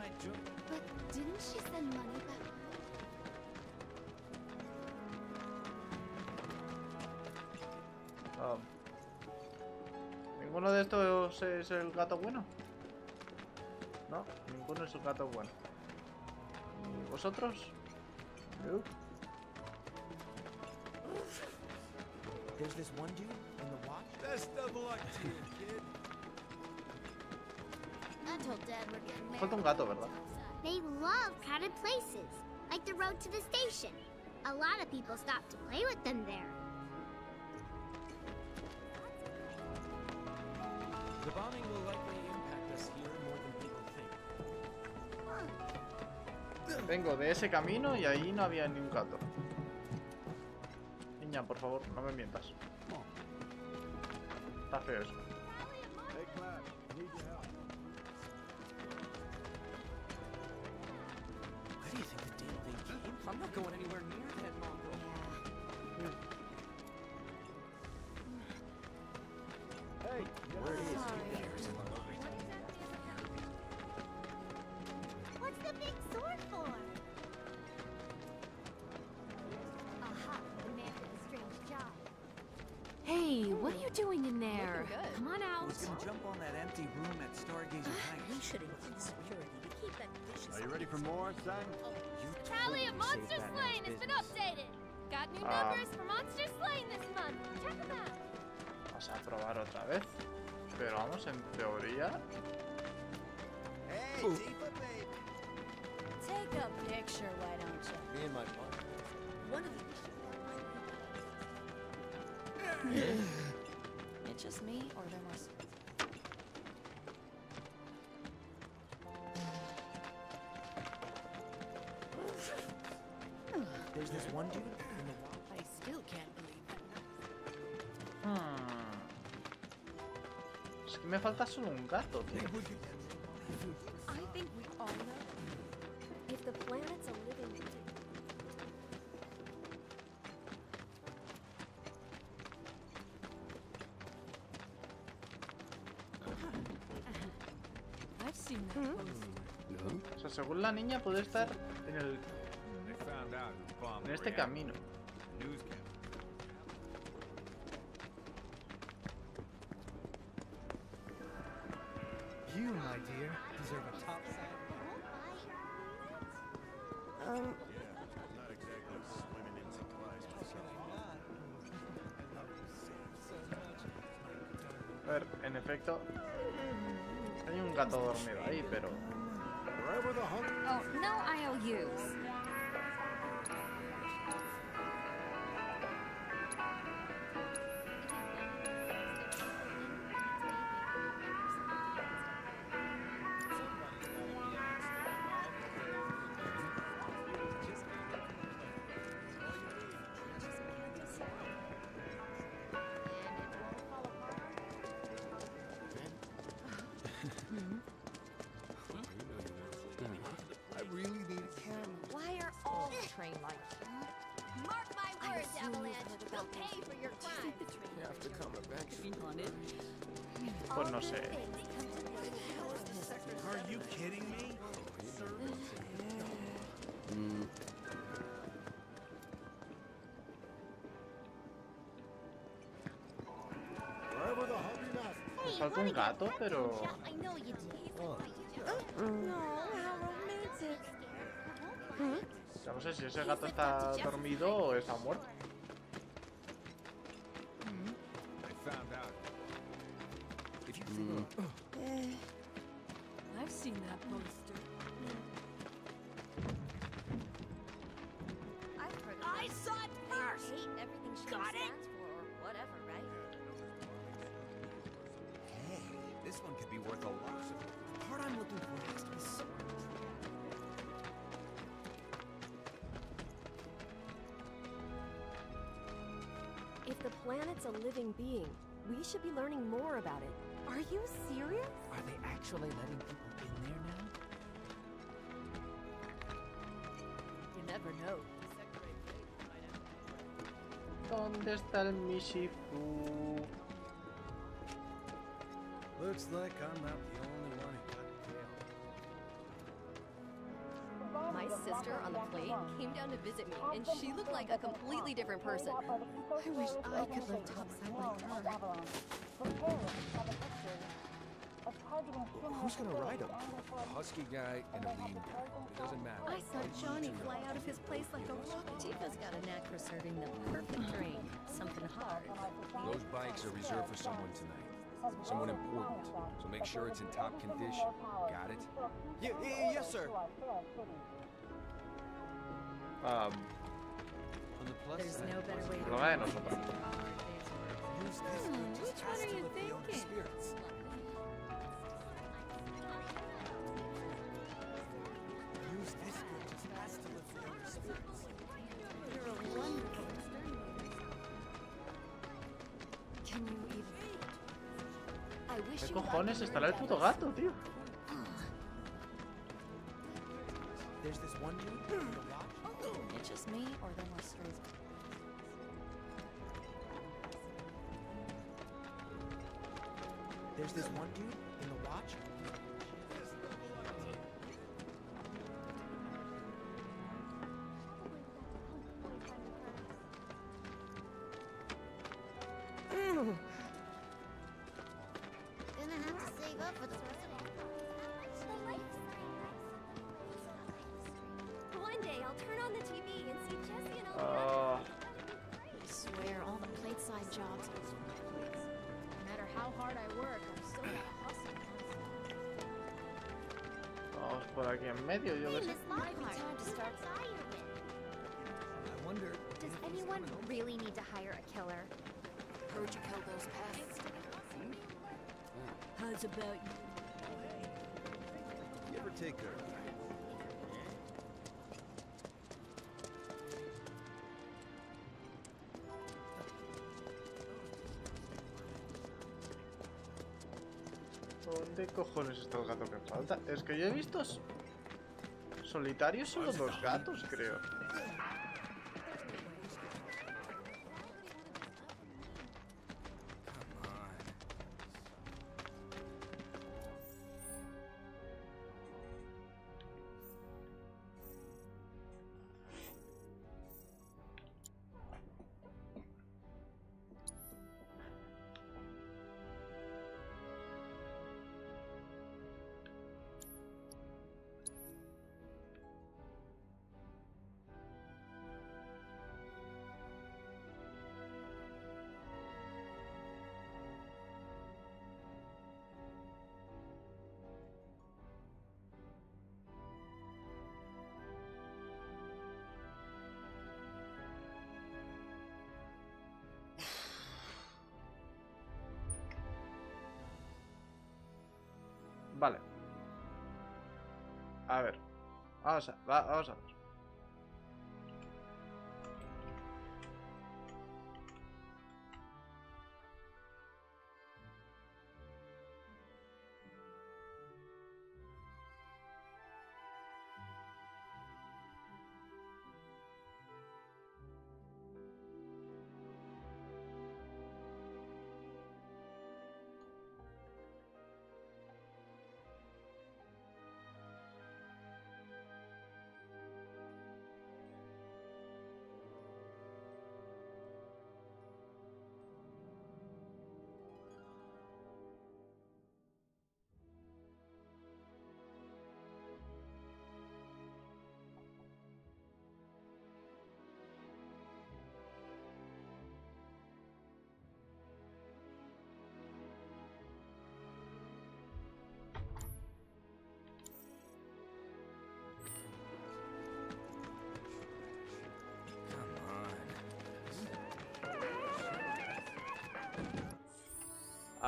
might join. But didn't she send money back? Ah. ¿Ninguno de estos es el gato bueno? No, ninguno es el gato bueno. ¿Y vosotros? No. There's this one dude in the watch. Best of luck to you, Falta un gato, ¿verdad? They love crowded places, like the road to the station. A lot of people stop to play with them there. The bombing will likely impact us here more than people think. Vengo de ese camino y ahí no había ni un gato. Niña, por favor, no me mientas. Está feo eso. I'm not going anywhere near that mongrel. Hey, Where is Sorry. he? There's a What's the big sword for? Aha, the man with a strange job. Hey, what are you doing in there? Good. Come on out. Who's gonna jump on that empty room at Stargazer ah, Heights? should increase security to keep that vicious. Are you ready for more, son? Tally of Monster Batman's Slain has been business. updated. Got new Ah. numbers for Monster Slain this month. Check them out. Vamos a probar otra vez. Pero vamos, en teoría... Hey, baby. Take a picture, why don't you? Me and my partner. One of you. it's just me, or there must. There's this one dude in the watch. I still can't believe it. Hmm. Es que me falta solo un gato, tío. I think we all know. If the planet's a living post. O sea, según la niña puede estar en el en este camino. You, my dear, deserve a top myself. A ver, en efecto, hay un gato dormido ahí, pero Oh, no IOUs. Pues no sé. Are you kidding me? Un gato, pero... No sé si ese gato está dormido o está muerto. Got it? stands for, or whatever, right? Hey, this one could be worth a lot. The part I'm looking for has to be so. If the planet's a living being, we should be learning more about it. Are you serious? Are they actually letting people ¿Dónde está el Mishifu? Looks like I'm not the only one who got killed. sister on the plane came down to visit me, and she looked like a completely different person. I wish I could live topside like her. Who's gonna ride him? A husky guy and a lean guy. It doesn't matter. I saw Johnny fly out of his place like a rocket. Tifa's got a knack for serving the perfect drink. Something hard. Those bikes are reserved for someone tonight. Someone important. So make sure it's in top condition. Got it? Yeah, yeah, yes, sir. Um, On the plus There's side, no better way to Lo va de nosotros. use this Hmm, which one are you lift the owner's thinking? ¿Qué cojones estará el to puto gato, tío? There's this one dude in the watch. Por aquí en medio, yo qué sé. Miss Lockhart, time to start fireman. I wonder. Does anyone really need to hire a killer? Heard you killed those pests. Hmm? How's about you? You ever take a ¿Dónde cojones está el gato que falta? Es que yo he visto solitarios solo dos gatos, creo. Vale. A ver. Vamos a, va- vamos a ver.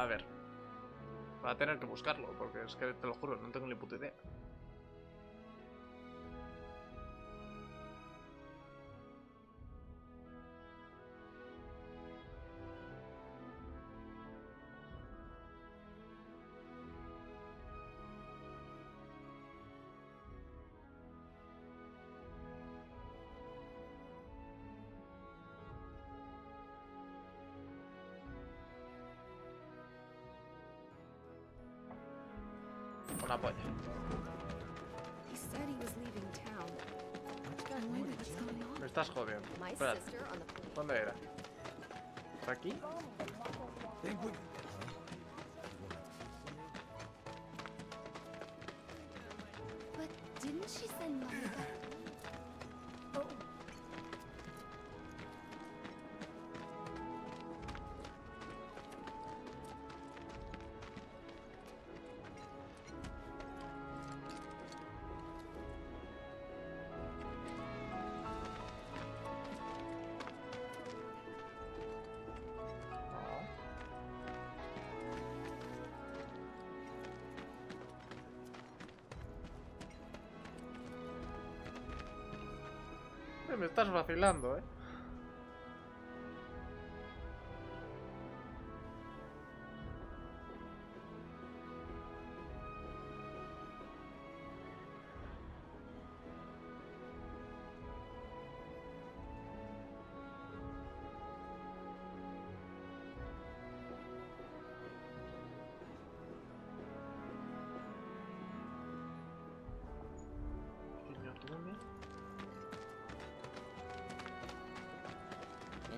A ver. Va a tener que buscarlo, porque es que te lo juro, no tengo ni puta idea. por la polla. Me estás jodiendo. ¿Dónde era? ¿Por aquí? Me estás vacilando, ¿eh?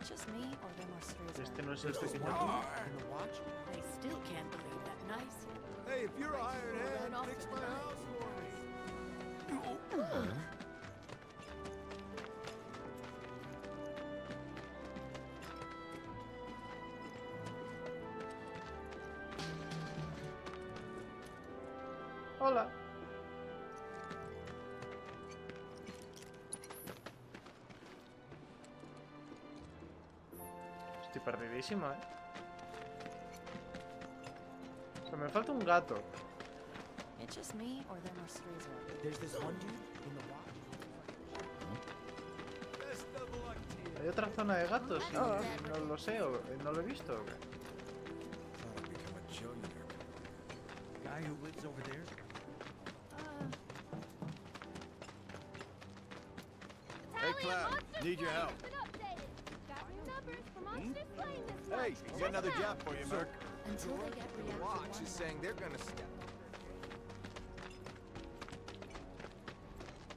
Just me or there more strays Este no es el pequeño. one the watch. I still can't believe that nice. Hey, if you're a hired Ran hand, off fix my house for me. Hola. Estoy ¿eh? Me falta un gato. ¿Hay otra zona de gatos? No, lo sé, o, eh, no lo he visto. Need your help. Hey, got another job for you, Merc. Until they get The watch is saying they're gonna step.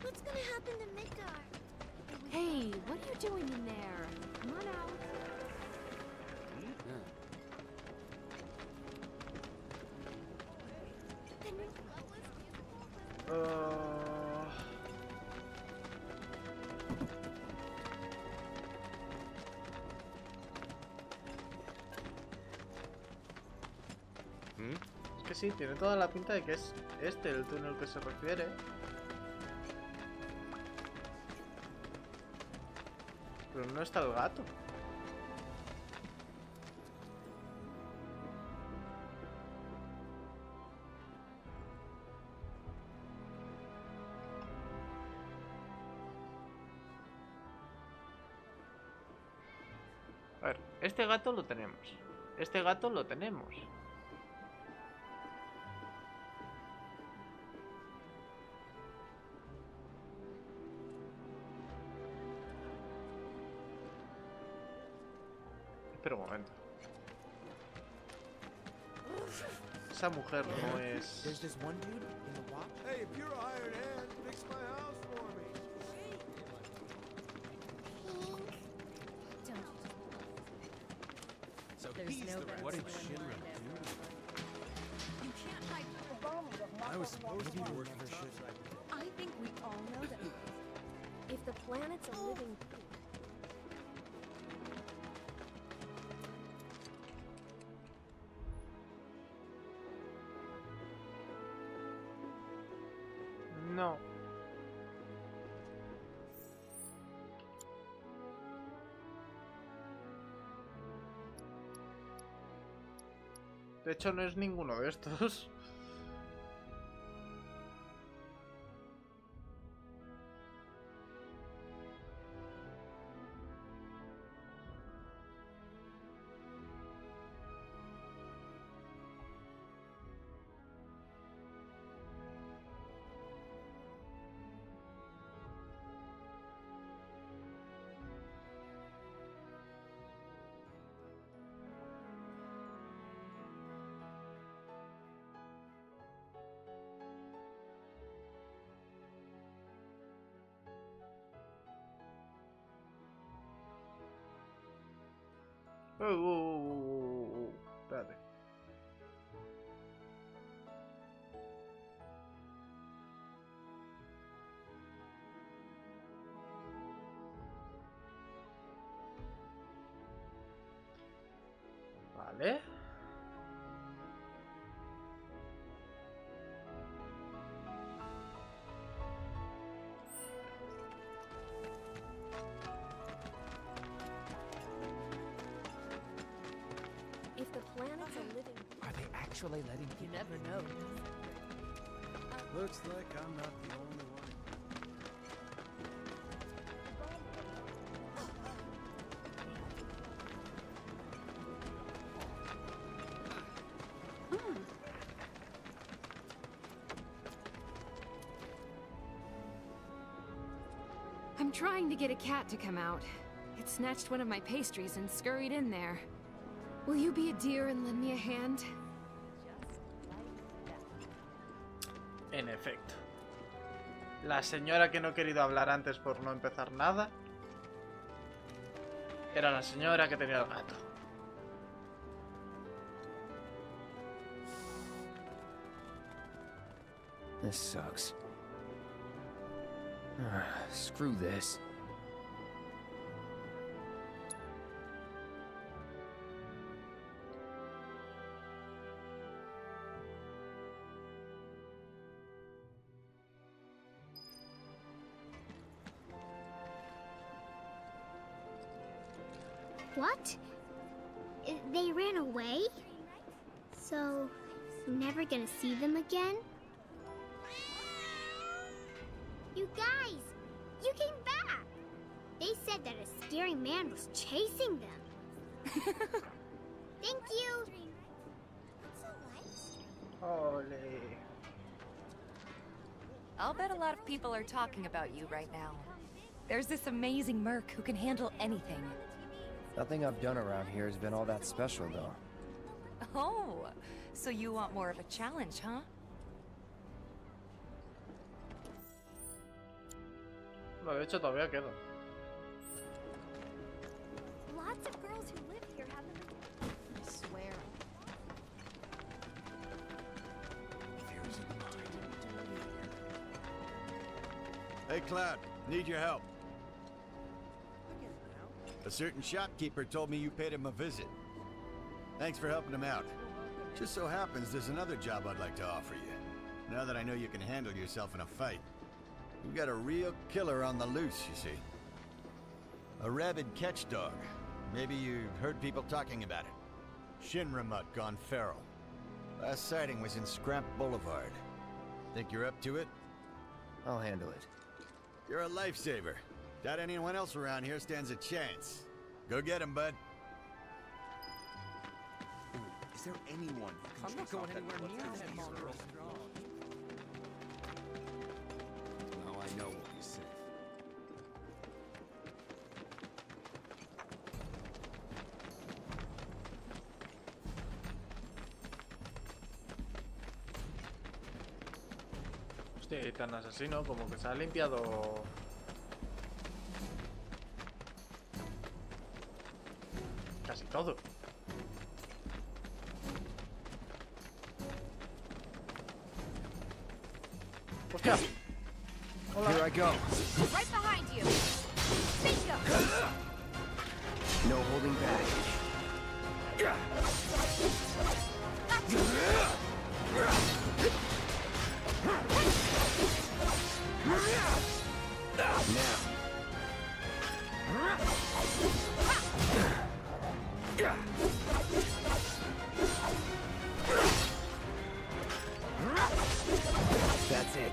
What's gonna happen to Midgar? Hey, what are you doing in there? Come on out. Sí, tiene toda la pinta de que es este el túnel que se refiere. Pero no está el gato. A ver, este gato lo tenemos. Este gato lo tenemos. He's no the better What did way to Shinra find out. do? You can't hide. I was supposed to be working for shit. I think we all know that if the planet's a living No. De hecho, no es ninguno de estos. O, o, Are they actually letting You never know. Looks like I'm not the only one. Hmm. I'm trying to get a cat to come out. It snatched one of my pastries and scurried in there. Will you be a dear and lend me a hand? En efecto. La señora que no he querido hablar antes por no empezar nada era la señora que tenía el gato. This sucks. Ah, Screw this. What? They ran away? So, never gonna see them again? You guys! You came back! They said that a scary man was chasing them. Thank you! Holy. I'll bet a lot of people are talking about you right now. There's this amazing merc who can handle anything. Nothing I've done around here has been all that special, though. Oh, so you want more of a challenge, huh? No, de hecho todavía queda. Lots of girls who live here have them. I swear. Hey, Cloud, need your help. A certain shopkeeper told me you paid him a visit. Thanks for helping him out. Just so happens there's another job I'd like to offer you. Now that I know you can handle yourself in a fight. We've got a real killer on the loose, you see. A rabid catch dog. Maybe you've heard people talking about it. Shinra mutt gone feral. Last sighting was in Scrap Boulevard. Think you're up to it? I'll handle it. You're a lifesaver. Doubt anyone else around here stands a chance. Go get him, bud. Is there anyone who can I'm not going anywhere near bloodthirsty that mongrel. girl? Now I know what you said. Hostia, y tan asesino como que se ha limpiado. Todo. Hostia. Hola. Here I go. Right behind you. Bingo. No holding back. Now. That's it.